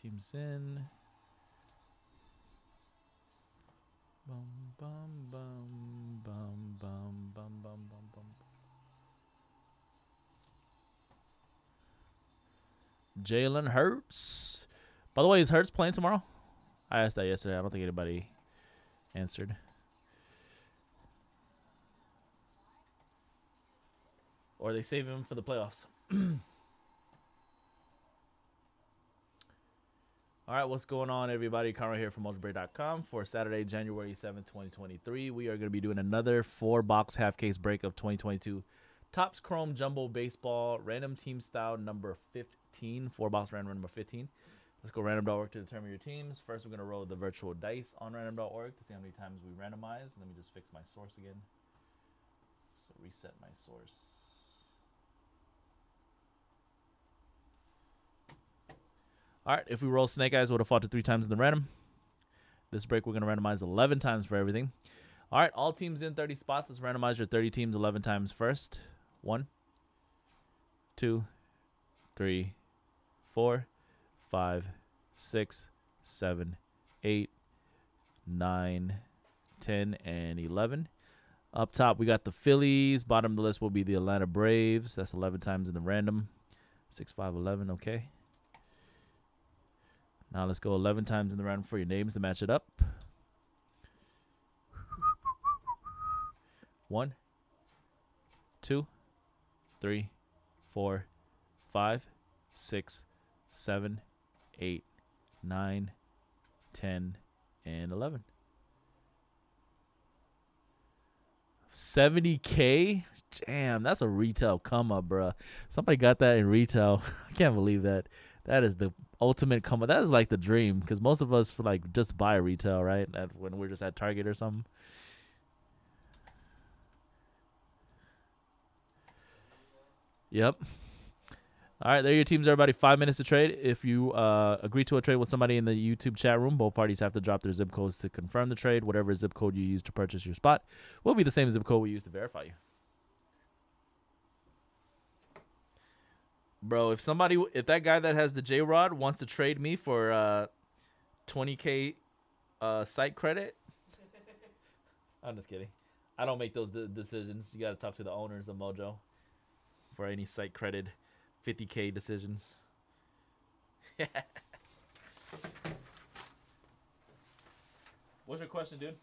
Teams in. Bum bum bum bum bum bum bum bum bum. Jalen Hurts. By the way, is Hurts playing tomorrow? I asked that yesterday. I don't think anybody answered. Or they save him for the playoffs. All right, what's going on, everybody? Conroy here from UltraBreak.com for Saturday, January 7th, 2023. We are going to be doing another four box half case break of 2022 Topps Chrome Jumbo Baseball Random Team Style number 15. Four box random number 15. Let's go random.org to determine your teams. First, we're going to roll the virtual dice on random.org to see how many times we randomize. Let me just fix my source again. So reset my source. All right, if we roll Snake Eyes, would have fought to three times in the random. This break, we're going to randomize 11 times for everything. All right, all teams in 30 spots. Let's randomize your 30 teams 11 times first. One, two, three, four, five, six, seven, eight, nine, ten, and 11. Up top, we got the Phillies. Bottom of the list will be the Atlanta Braves. That's 11 times in the random. 6, 5, 11. Okay. Now let's go 11 times in the round for your names to match it up. One, two, three, four, five, six, seven, eight, nine, ten, and 11. 70K? Damn, that's a retail come up, bro. Somebody got that in retail. I can't believe that. That is the ultimate come. That is like the dream because most of us like just buy retail, right? At, when we're just at Target or something. Yep. All right, there your teams, everybody. Five minutes to trade. If you uh, agree to a trade with somebody in the YouTube chat room, both parties have to drop their zip codes to confirm the trade. Whatever zip code you use to purchase your spot will be the same zip code we use to verify you. Bro, if somebody, if that guy that has the J Rod wants to trade me for uh, 20k uh, site credit, I'm just kidding. I don't make those de decisions. You got to talk to the owners of Mojo for any site credit 50k decisions. What's your question, dude?